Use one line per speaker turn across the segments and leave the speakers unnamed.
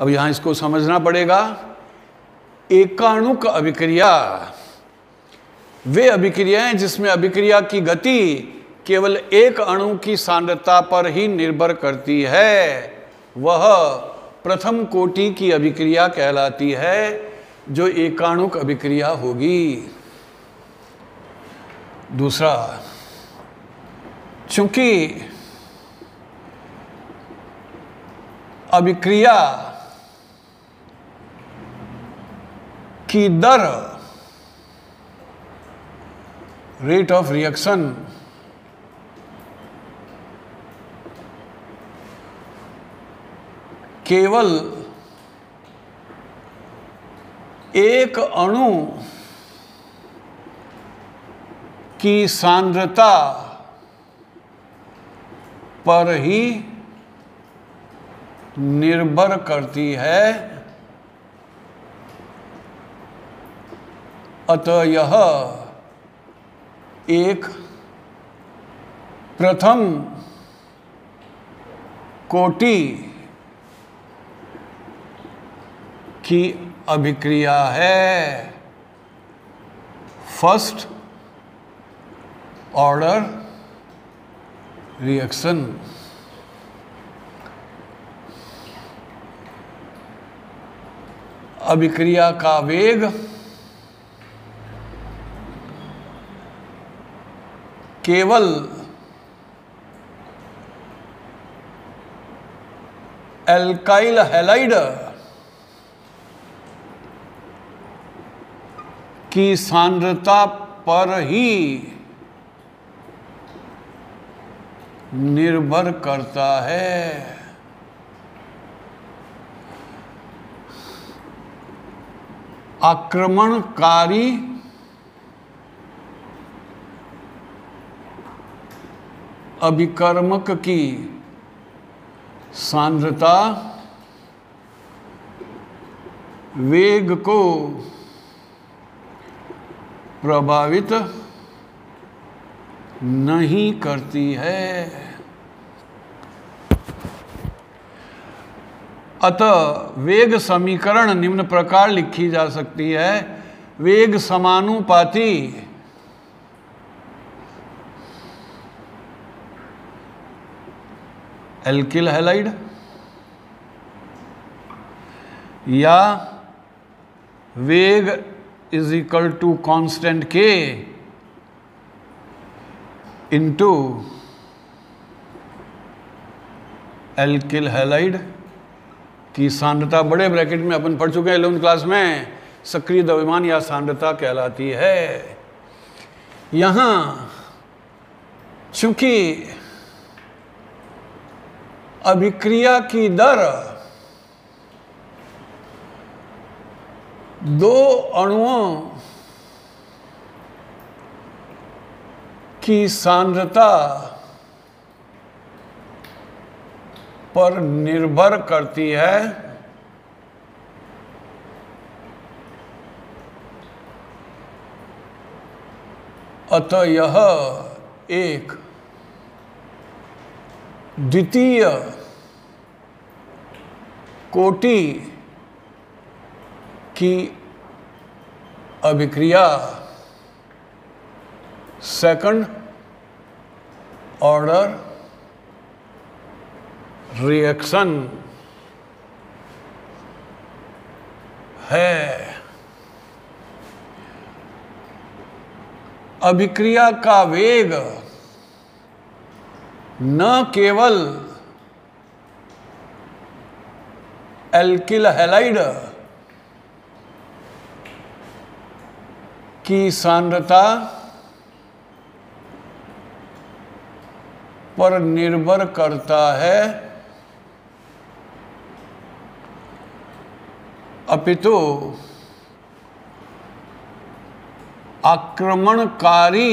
अब यहाँ इसको समझना पड़ेगा। एकाणुक अभिक्रिया। वे अभिक्रियाएँ जिसमें अभिक्रिया की गति केवल एक अणु की सांद्रता पर ही निर्भर करती है। वह प्रथम कोटि की अभिक्रिया कहलाती है, जो एकाणुक अभिक्रिया होगी। दूसरा, चूँकि अभिक्रिया की दर रेट ऑफ़ रिएक्शन केवल एक अणु की सांद्रता पर ही निर्भर करती है अतः यह एक प्रथम कोटि की अभिक्रिया है। फ़र्स्ट ऑर्डर रिएक्शन अभिक्रिया का वेग केवल एल्काइल हेलाइड की सांद्रता पर ही निर्भर करता है। आक्रमणकारी अभिकर्मक की सांद्रता वेग को प्रभावित नहीं करती है। अतः वेग समीकरण निम्न प्रकार लिखी जा सकती है। वेग समानुपाती एल्किल हैलाइड या वेग इज़ इक्वल टू कांस्टेंट के इंटू एल्किल हैलाइड की सांद्रता बड़े ब्रैकेट में अपन पढ़ चुके हैं इलेवन क्लास में, सक्रिय द्रव्यमान या सांद्रता कहलाती है। यहाँ चूँकि अभिक्रिया की दर दो अणुओं की सांद्रता पर निर्भर करती है। अतः यह एक द्वितीय कोटि की अभिक्रिया सेकंड ऑर्डर रिएक्शन है। अभिक्रिया का वेग न केवल एल्किल हैलाइड की सांद्रता पर निर्भर करता है अपितु आक्रमणकारी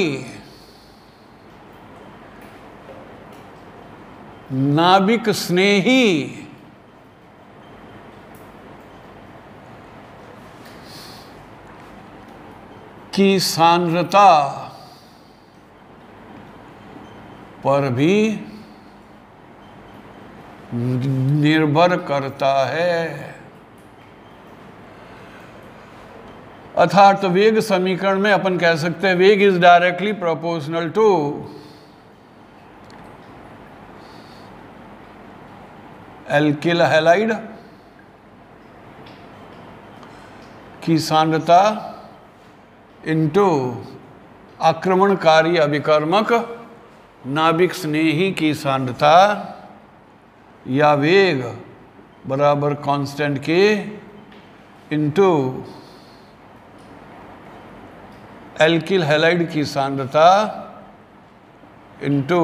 नाभिक स्नेही। की सांद्रता पर भी निर्भर करता है। अर्थात तो वेग समीकरण में अपन कह सकते हैं, वेग is directly proportional to alkyl halide की सांद्रता इंटू आक्रमणकारी अभिकर्मक नाभिक स्नेही की सांद्रता या वेग बराबर कांस्टेंट के इंटू एल्किल हेलाइड की सांद्रता इंटू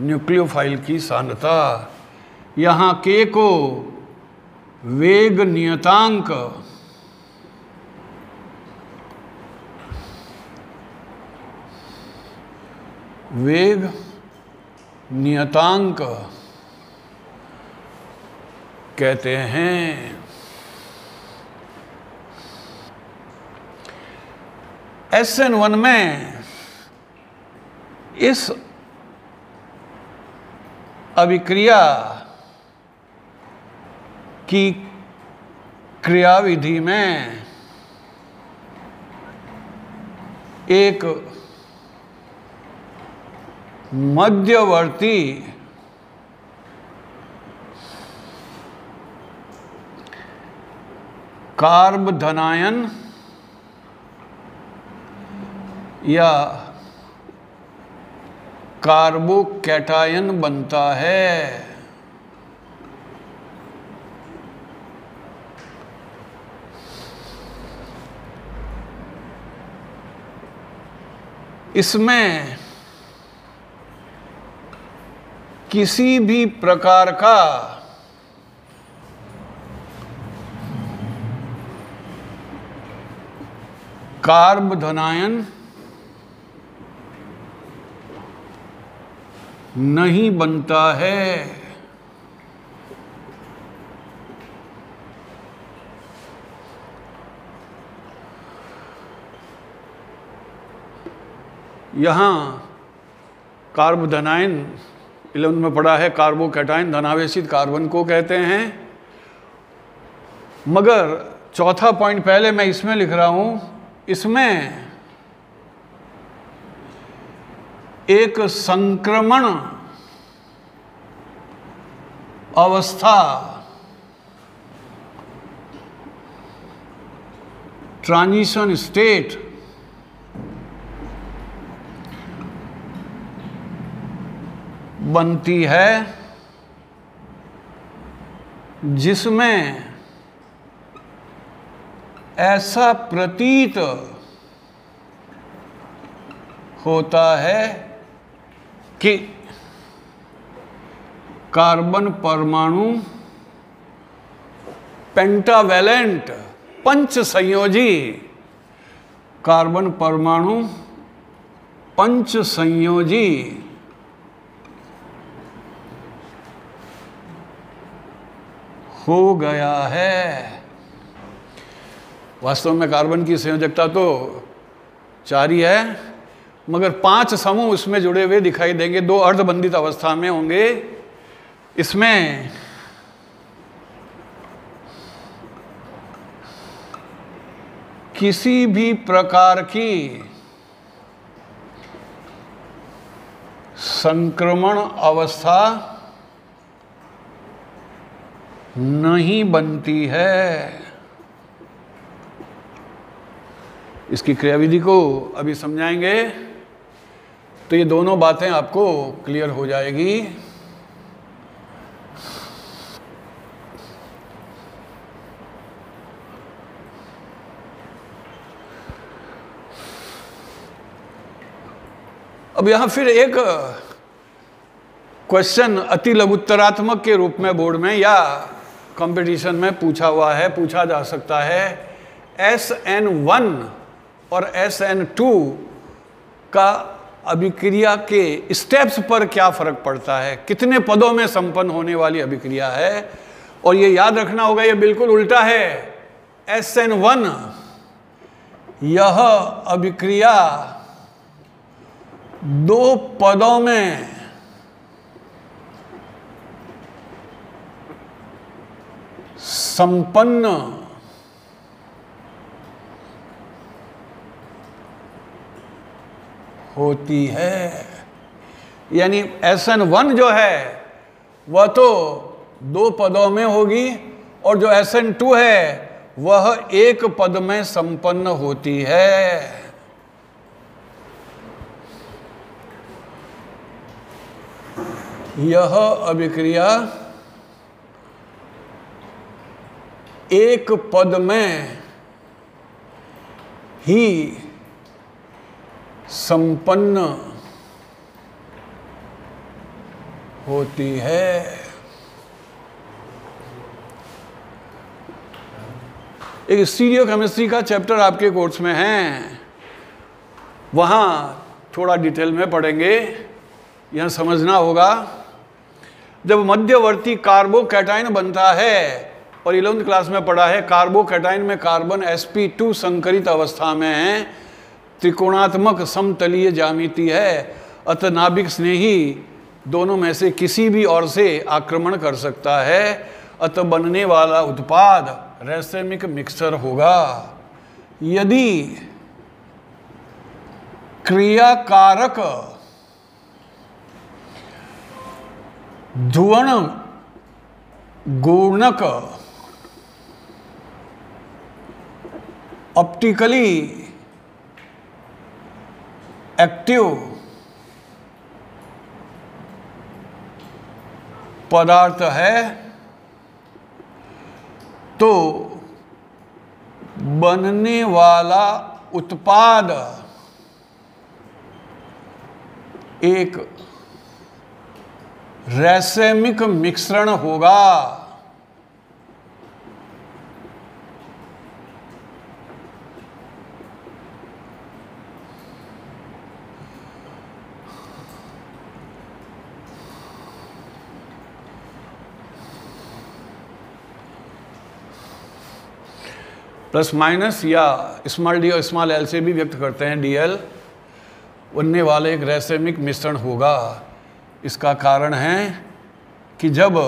न्यूक्लियोफाइल की सांद्रता यहाँ के को वेग नियतांक वेग नियतांक कहते हैं। एस एन वन में इस अभिक्रिया की क्रियाविधि में एक मध्यवर्ती कार्ब धनायन या कार्बोकैटायन बनता है। इसमें किसी भी प्रकार का कार्ब धनायन नहीं बनता है। यहाँ कार्बोधनाइन इलेवन में पड़ा है कार्बोकैटाइन धनावेशित कार्बन को कहते हैं। मगर चौथा पॉइंट पहले मैं इसमें लिख रहा हूँ, इसमें एक संक्रमण अवस्था ट्रांजिशन स्टेट बनती है, जिसमें ऐसा प्रतीत होता है कि कार्बन परमाणु पेंटावेलेंट पंच संयोजी, कार्बन परमाणु पंच संयोजी हो गया है। वास्तव में कार्बन की संयोजकता तो चार ही है मगर पाँच समूह उसमें जुड़े हुए दिखाई देंगे। दो अर्धबंधित अवस्था में होंगे। इसमें किसी भी प्रकार की संक्रमण अवस्था नहीं बनती है। इसकी क्रियाविधि को अभी समझाएँगे तो ये दोनों बातें आपको क्लियर हो जाएगी। अब यहाँ फिर एक क्वेश्चन अति लघुत्तरात्मक के रूप में बोर्ड में या कंपटीशन में पूछा हुआ है, पूछा जा सकता है एस एन वन और एस एन टू का अभिक्रिया के स्टेप्स पर क्या फ़र्क पड़ता है? कितने पदों में संपन्न होने वाली अभिक्रिया है? और ये याद रखना होगा, ये बिल्कुल उल्टा है। एस एन वन यह अभिक्रिया दो पदों में संपन्न। होती है। यानी एस एन वन जो है, वह तो दो पदों में होगी और जो एस एन टू है, वह एक पद में संपन्न होती है। यह अभिक्रिया एक पद में ही संपन्न होती है। एक स्टीरियो केमिस्ट्री का चैप्टर आपके कोर्स में है। वहाँ थोड़ा डिटेल में पढ़ेंगे, यह समझना होगा। जब मध्यवर्ती कार्बोकैटाइन बनता है और इलेवंथ क्लास में पढ़ा है कार्बोकेटाइन में कार्बन sp2 संकरित अवस्था में है, त्रिकोणात्मक समतलीय जामिति है, अतः नाभिक स्नेही दोनों में से किसी भी ओर से आक्रमण कर सकता है, अतः बनने वाला उत्पाद रैसेमिक मिक्सर होगा। यदि क्रियाकारक ध्रुवण गुणक ऑप्टिकली एक्टिव पदार्थ है तो बनने वाला उत्पाद एक रैसेमिक मिश्रण होगा। प्लस माइनस या स्मॉल डी और स्मॉल एल से भी व्यक्त करते हैं डी एल। बनने वाले एक रैसेमिक मिश्रण होगा। इसका कारण है कि जब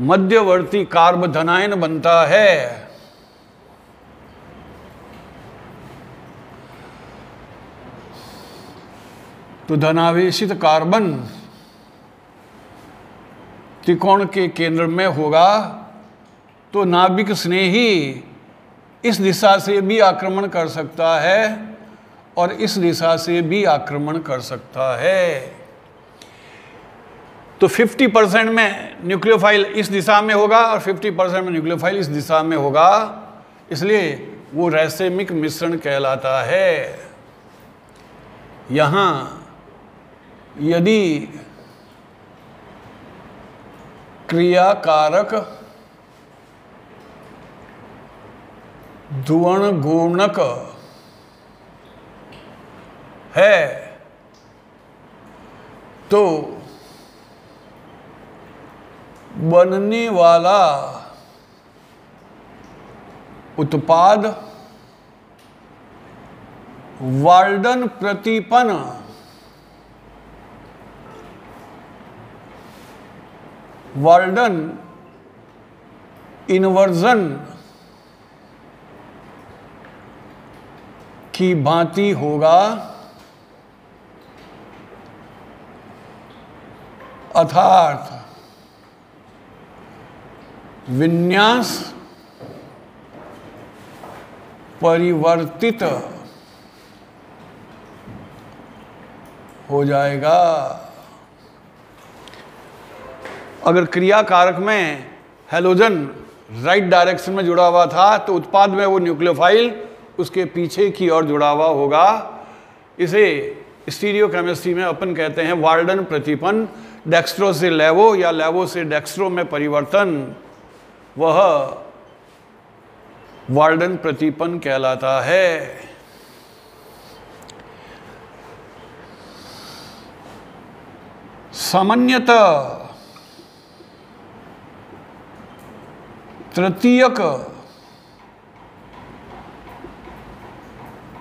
मध्यवर्ती कार्ब धनायन बनता है तो धनावेशित कार्बन त्रिकोण के केंद्र में होगा। तो नाभिक स्नेही इस दिशा से भी आक्रमण कर सकता है और इस दिशा से भी आक्रमण कर सकता है। तो 50 परसेंट में न्यूक्लियोफाइल इस दिशा में होगा और 50 परसेंट में न्यूक्लियोफाइल इस दिशा में होगा। इसलिए वो रैसेमिक मिश्रण कहलाता है। यहाँ यदि क्रियाकारक ध्रुवण गुणक है। तो बनने वाला उत्पाद वाल्डन प्रतिपन वाल्डन इन्वर्जन की भांति होगा। अर्थार्थ विन्यास परिवर्तित हो जाएगा। अगर क्रिया कारक में हेलोजन राइट डायरेक्शन में जुड़ा हुआ था तो उत्पाद में वो न्यूक्लियोफाइल उसके पीछे की ओर जुड़ा हुआ होगा। इसे स्टीरियो केमिस्ट्री में अपन कहते हैं वार्डन प्रतिपन। डेक्स्ट्रो से लेवो या लेवो से डेक्स्ट्रो में परिवर्तन। वह वार्डन प्रतिपन कहलाता है। सामान्यतः तृतीयक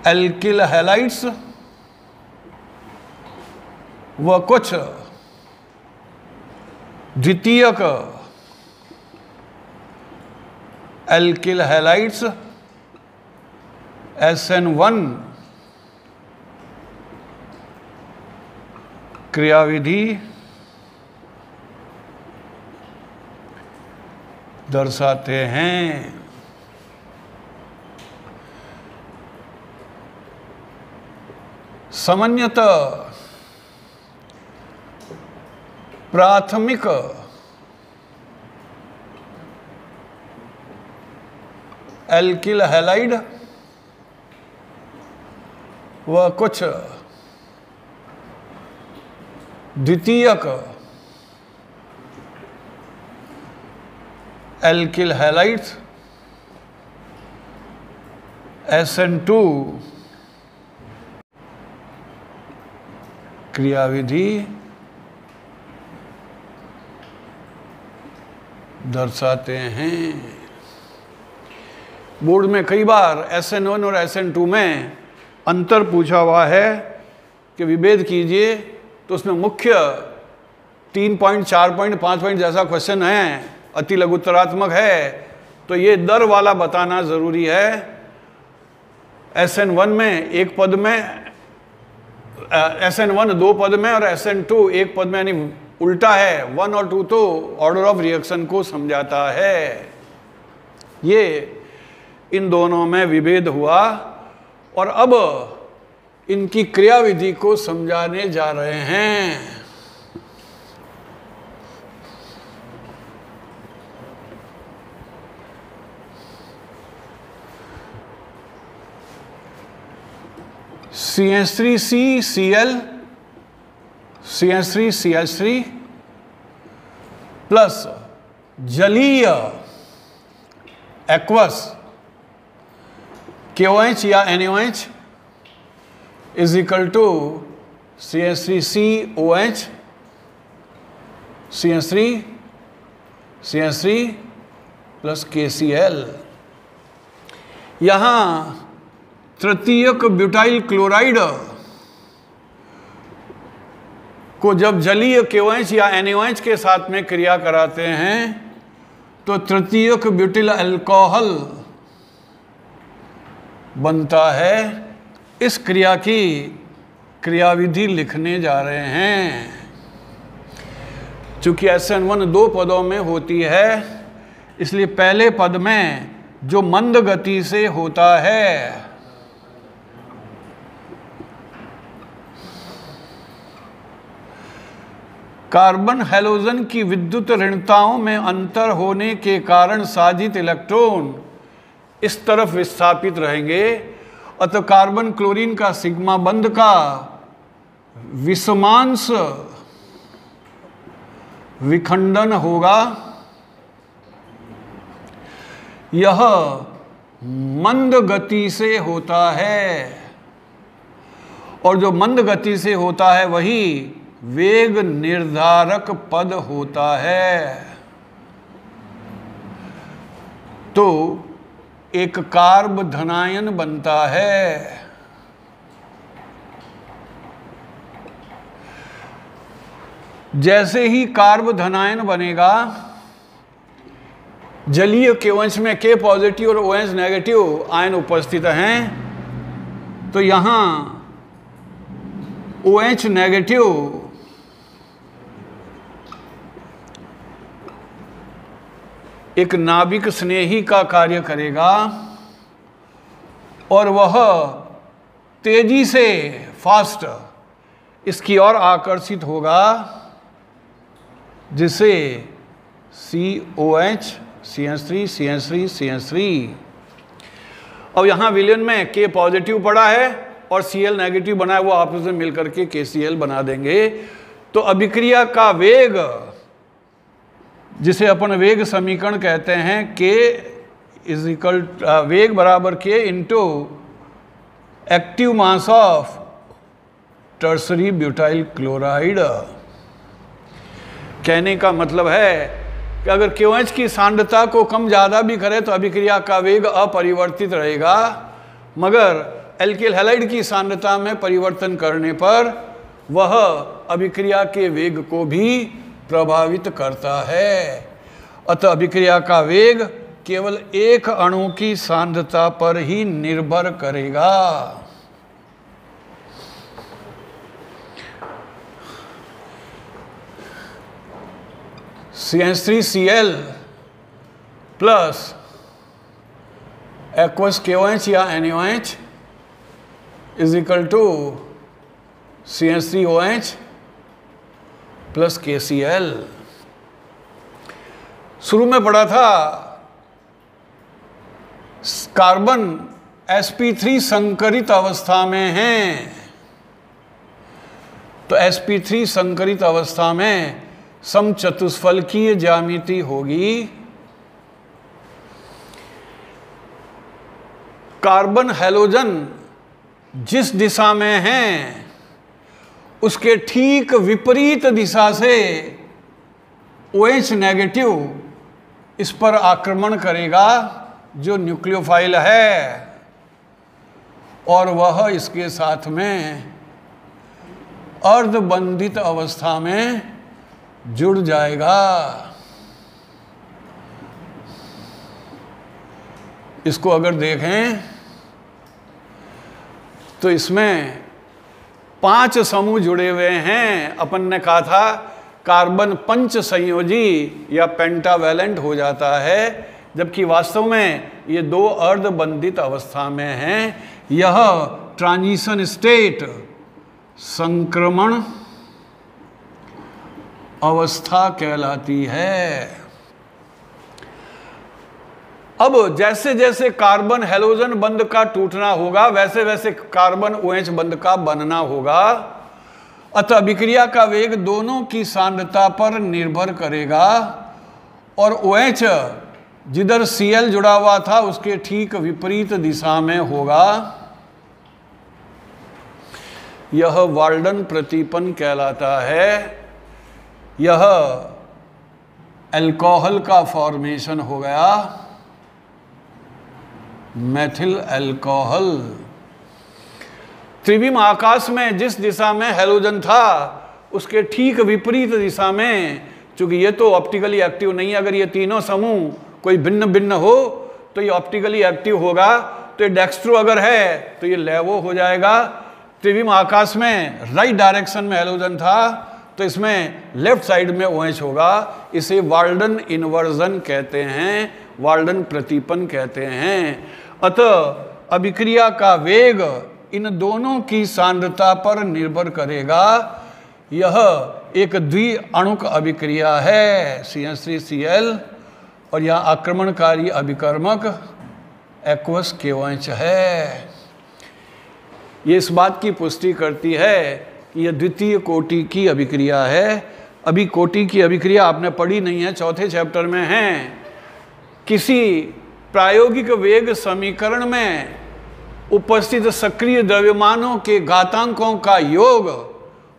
एल्किल हेलाइट्स व कुछ द्वितीयक alkyl halides S N one क्रियाविधि दर्शाते हैं। सामान्यतः प्राथमिक एल्किल हैलाइड व कुछ द्वितीयक alkyl halides S N two क्रियाविधि दर्शाते हैं। बोर्ड में कई बार एस एन वन और एस एन टू में अंतर पूछा हुआ है कि विभेद कीजिए तो उसमें मुख्य तीन पॉइंट चार पॉइंट पाँच पॉइंट जैसा क्वेश्चन है, अति लघुत्तरात्मक है। तो ये दर वाला बताना ज़रूरी है। एस एन वन में एक पद में एस एन वन दो पद में और एस एन टू एक पद में, यानी उल्टा है। वन और टू तो ऑर्डर ऑफ़ रिएक्शन को समझाता है। ये इन दोनों में विभेद हुआ और अब इनकी क्रियाविधि को समझाने जा रहे हैं। C S three C C L C S three C S three plus जलीय एक्वस KOH या NaOH is equal to CH3COH CH3 CH3 plus K C L यहाँ तृतीयक ब्यूटाइल क्लोराइड को जब जलीय KOH या NaOH के साथ में क्रिया कराते हैं तो तृतीयक ब्यूटिल अल्कोहल बनता है। इस क्रिया की क्रियाविधि लिखने जा रहे हैं। चूँकि एस एन वन दो पदों में होती है, इसलिए पहले पद में जो मंद गति से होता है कार्बन हेलोजन की विद्युत ऋणताओं में अंतर होने के कारण साजित इलेक्ट्रॉन इस तरफ़ विस्थापित रहेंगे। अतः कार्बन क्लोरीन का सिग्मा बंद का विषमांश विखंडन होगा। यह मंद गति से होता है। और जो मंद गति से होता है, वही वेग निर्धारक पद होता है। तो एक कार्ब धनायन बनता है। जैसे ही कार्ब धनायन बनेगा, जलीय केवंश में के पॉजिटिव और ओ नेगेटिव आयन उपस्थित हैं। तो यहाँ ओ नेगेटिव एक नाभिक स्नेही का कार्य करेगा और वह तेज़ी से फास्ट इसकी ओर आकर्षित होगा, जिसे C O H C S three C S three C S three अब यहाँ विलियन में के पॉजिटिव पड़ा है और सी एल नेगेटिव बना है, वो आपस में मिलकर के के सी एल बना देंगे। तो अभिक्रिया का वेग जिसे अपन वेग समीकरण कहते हैं के इज़ इक्वल वेग बराबर के into active mass of tertiary butyl chloride कहने का मतलब है कि अगर क्यूएच की सांद्रता को कम ज़्यादा भी करे तो अभिक्रिया का वेग अपरिवर्तित रहेगा, मगर एल्किल हैलाइड की सांद्रता में परिवर्तन करने पर वह अभिक्रिया के वेग को भी प्रभावित करता है। अतः अभिक्रिया का वेग केवल एक अणु की सांद्रता पर ही निर्भर करेगा। CS three C L plus aqueous K H या N H is equal to C S three O H plus K C L शुरू में पढ़ा था कार्बन sp3 संकरित अवस्था में है। तो sp3 संकरित अवस्था में सम चतुष्फलकीय ज्यामिति होगी। कार्बन हेलोजन जिस दिशा में है उसके ठीक विपरीत दिशा से ओ OH नेगेटिव इस पर आक्रमण करेगा, जो न्यूक्लियोफाइल है। और वह इसके साथ में अर्धबंधित अवस्था में जुड़ जाएगा। इसको अगर देखें तो इसमें पाँच समूह जुड़े हुए हैं। अपन ने कहा था, कार्बन पंच संयोजी या पेंटावेलेंट हो जाता है, जबकि वास्तव में ये दो अर्धबंधित अवस्था में हैं। यह ट्रांजिशन स्टेट, संक्रमण अवस्था कहलाती है। अब जैसे जैसे कार्बन हेलोजन बंद का टूटना होगा वैसे वैसे कार्बन ओएच बंद का बनना होगा। अतः अभिक्रिया का वेग दोनों की सांद्रता पर निर्भर करेगा। और ओएच जिधर सीएल जुड़ा हुआ था, उसके ठीक विपरीत दिशा में होगा। यह वाल्डन प्रतिपन कहलाता है। यह अल्कोहल का फॉर्मेशन हो गया। मैथिल अल्कोहल त्रिविम आकाश में जिस दिशा में हेलोजन था, उसके ठीक विपरीत दिशा में, चूँकि ये तो ऑप्टिकली एक्टिव नहीं है, अगर ये तीनों समूह कोई भिन्न भिन्न हो तो ये ऑप्टिकली एक्टिव होगा। तो ये डेक्स्ट्रो अगर है तो ये लेवो हो जाएगा। त्रिविम आकाश में राइट डायरेक्शन में हेलोजन था तो इसमें लेफ़्ट साइड में ओएच होगा। इसे वाल्डन इन्वर्जन कहते हैं। वाल्डन प्रतिपन कहते हैं। अतः अभिक्रिया का वेग इन दोनों की सांद्रता पर निर्भर करेगा। यह एक द्वि अणुक अभिक्रिया है C S three C L और यह आक्रमणकारी अभिकर्मक एक्वस केवंच है। ये इस बात की पुष्टि करती है कि यह द्वितीय कोटि की अभिक्रिया है। अभी कोटि की अभिक्रिया आपने पढ़ी नहीं है, चौथे चैप्टर में है। किसी प्रायोगिक वेग समीकरण में उपस्थित सक्रिय द्रव्यमानों के घातांकों का योग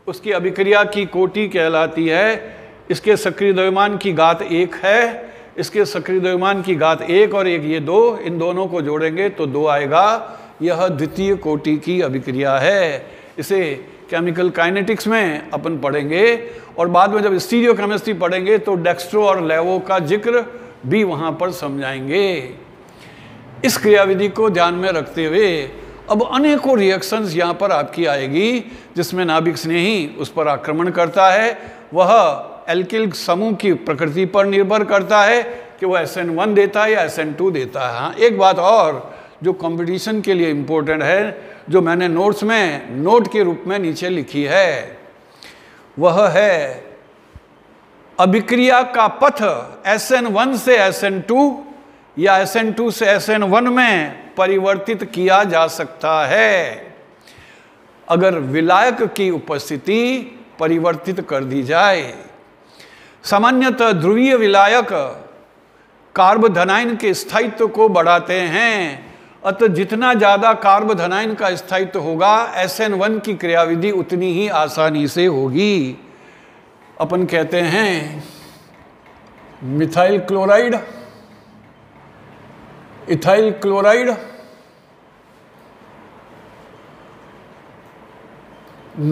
उसकी अभिक्रिया की कोटि कहलाती है। इसके सक्रिय द्रव्यमान की घात एक है। इसके सक्रिय द्रव्यमान की घात एक और एक, ये दो, इन दोनों को जोड़ेंगे तो दो आएगा। यह द्वितीय कोटि की अभिक्रिया है। इसे केमिकल काइनेटिक्स में अपन पढ़ेंगे और बाद में जब स्टीरियो केमिस्ट्री पढ़ेंगे तो डेक्स्ट्रो और लेवो का ज़िक्र भी वहाँ पर समझाएँगे। इस क्रियाविधि को ध्यान में रखते हुए अब अनेकों रिएक्शंस यहाँ पर आपकी आएगी, जिसमें नाभिक स्नेही उस पर आक्रमण करता है। वह एल्किल समूह की प्रकृति पर निर्भर करता है कि वह एस एन वन देता है या एस एन टू देता है। हाँ एक बात और जो कंपटीशन के लिए इम्पोर्टेंट है, जो मैंने नोट्स में नोट के रूप में नीचे लिखी है, वह है अभिक्रिया का पथ एस एन वन से एस एन टू या एस एन टू से एस एन वन में परिवर्तित किया जा सकता है। अगर विलायक की उपस्थिति परिवर्तित कर दी जाए, सामान्यतः ध्रुवीय विलायक कार्बधनाइन के स्थायित्व को बढ़ाते हैं। अतः जितना ज़्यादा कार्बधनाइन का स्थायित्व होगा एस एन वन की क्रियाविधि उतनी ही आसानी से होगी। अपन कहते हैं methyl chloride ethyl chloride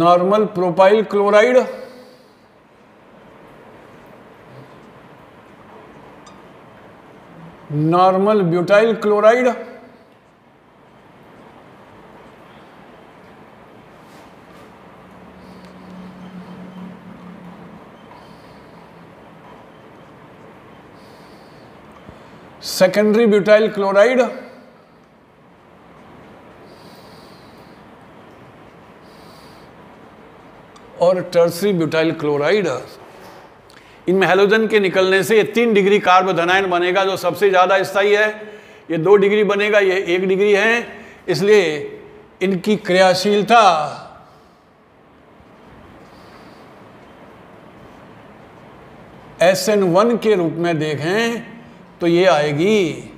normal propyl chloride normal butyl chloride secondary butyl chloride और टर्सरी ब्यूटाइल क्लोराइड इनमें हेलोजन के निकलने से ये तीन डिग्री कार्ब धनायन बनेगा जो सबसे ज़्यादा स्थायी है। ये दो डिग्री बनेगा, ये एक डिग्री है। इसलिए इनकी क्रियाशीलता एस एन वन के रूप में देखें। तो ये आएगी।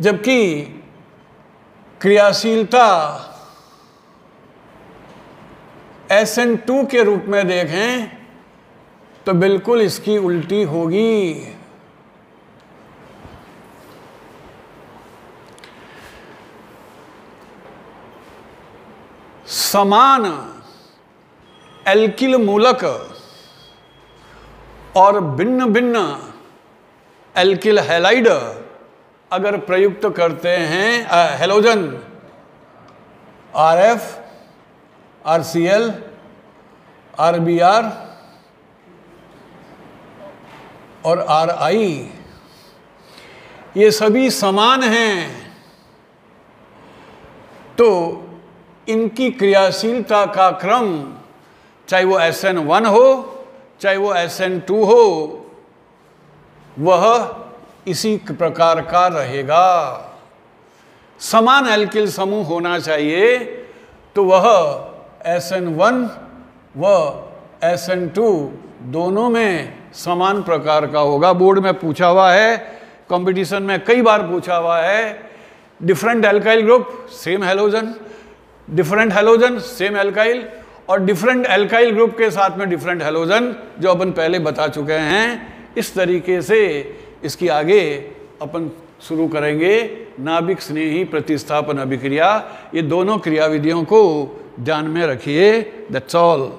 जबकि क्रियाशीलता एस एन टू के रूप में देखें तो बिल्कुल इसकी उल्टी होगी। समान एल्किल मूलक और भिन्न भिन्न एल्किल हैलाइड अगर प्रयुक्त करते हैं halogen R F R C L R B R और आर आई ये सभी समान हैं तो इनकी क्रियाशीलता का क्रम, चाहे वो एस एन वन हो, चाहे वो एस एन टू हो वह इसी प्रकार का रहेगा। समान एल्किल समूह होना चाहिए तो वह एस एन वन व एस एन टू दोनों में समान प्रकार का होगा। बोर्ड में पूछा हुआ है, कंपटीशन में कई बार पूछा हुआ है, different alkyl group, same halogen, different halogen, same alkyl और डिफरेंट एल्काइल ग्रुप के साथ में डिफरेंट हेलोजन, जो अपन पहले बता चुके हैं। इस तरीके से इसकी आगे अपन शुरू करेंगे नाभिक स्नेही प्रतिस्थापन अभिक्रिया। ये दोनों क्रियाविधियों को ध्यान में रखिए। That's all